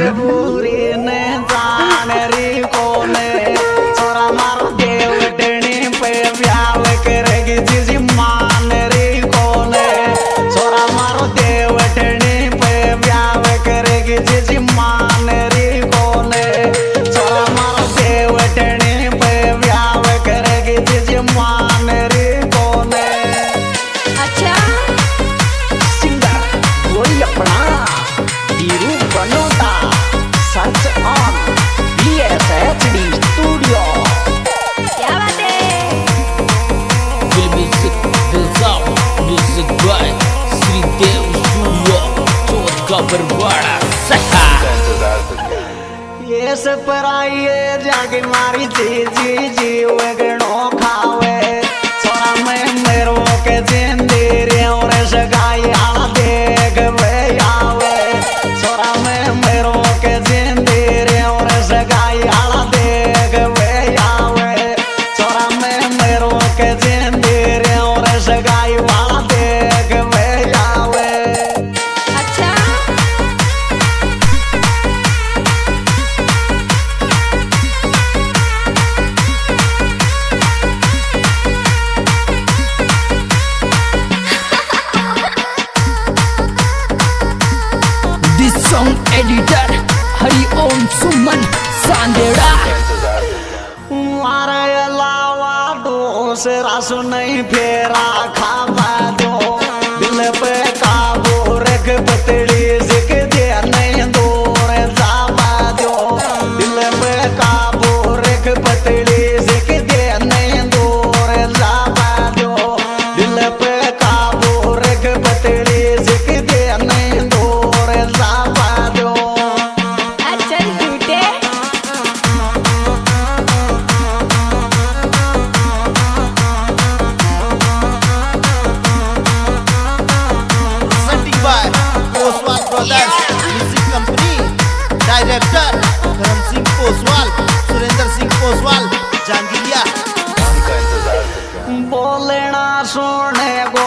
Bravo. पर बड़ा सखा। ये सब पर सपराइए जाके मारी जी जी जी वे गणो खावे। छोरा मैं मेरो के जिंदे रे और सगाई आला दूसरा सुन नहीं फेरा खा ओसवाल जहांगीरिया बोलना सोने को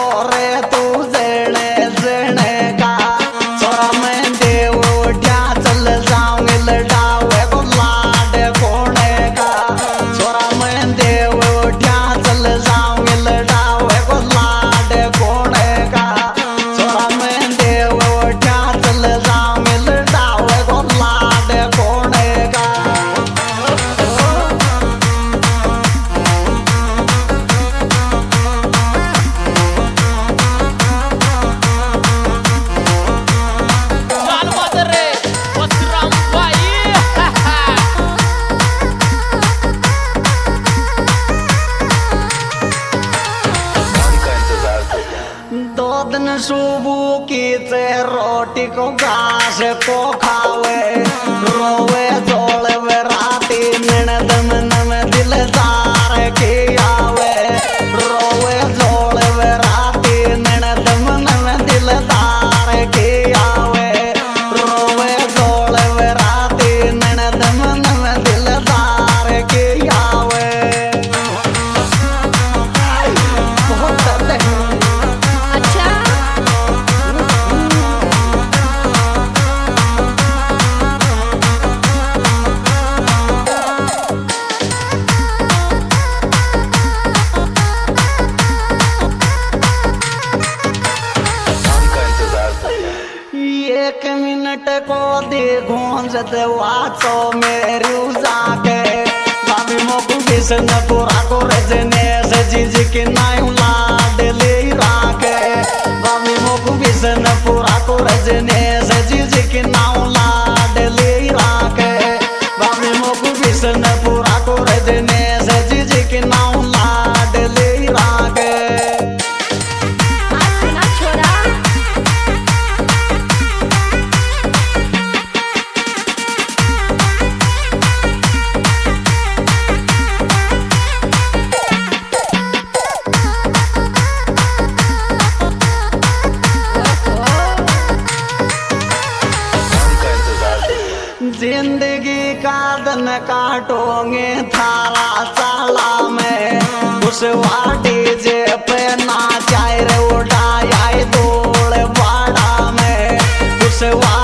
Não cê pode. दे घूंजत वाचो मेरू जाके भाभी मोकु बिसन पुरा को रजने सजी जी के नायू कादन काटोगे थारा साला में। उस वाटी जे पे ना चाय रे उठाया तोड़ वाड़ा में। उस वाटी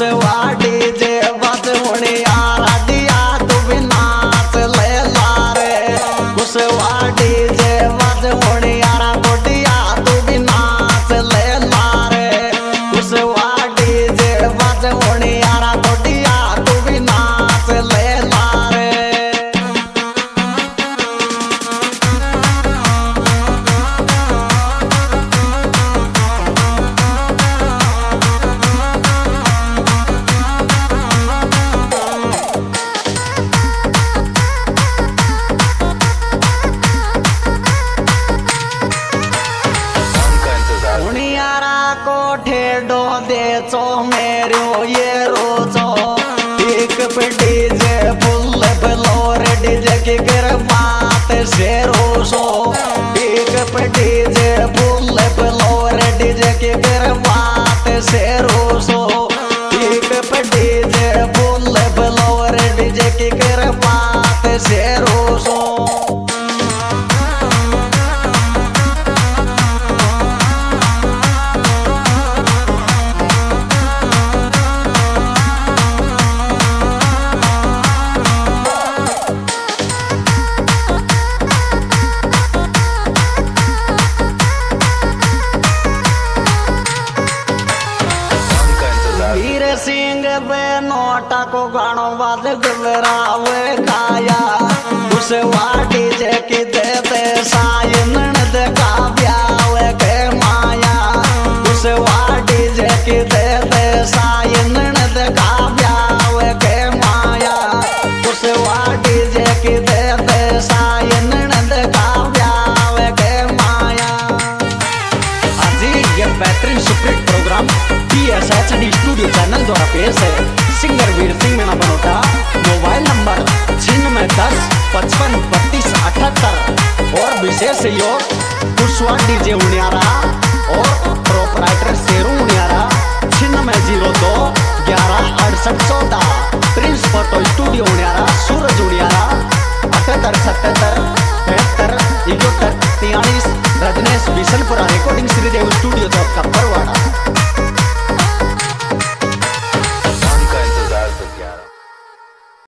उस वाडी डीजे की कर सो। से एक पे डीजे फुल की कर मात से। रोसो एक पे डीजे फुल डीजे की कर बात से। गानो बाज गवरावे खाया उस वाटी जे की दे दे साय ननद का ब्यावे के माया। उस वाटी जे की दे दे साय ननद का ब्यावे के माया। उस वाटी जे की दे दे साय ननद का ब्यावे के माया। अजी ये बेहतरीन सुप्रीट programme P D studio channel द्वारा पेश है। सिंगर वीर सिंह न बनोटा मोबाइल नंबर छिन्न में दस, पचपन, बत्तीस, अठहत्तर। और विशेष सहयोग कुशवा डीजे उनियारा। और प्रोपराइटर शेरू उनियारा। छिन्न में ज़ीरो दो, ग्यारह, अड़सठ, चौदह। Prince photo studio Uniara, Suraj Uniara. अठहत्तर, सतहत्तर, बहत्तर, इकहत्तर तियालीस रजनेश बिशनपुरा रिकॉर्डिंग श्रीदेव स्टूडियो चौक का परवाड़ा।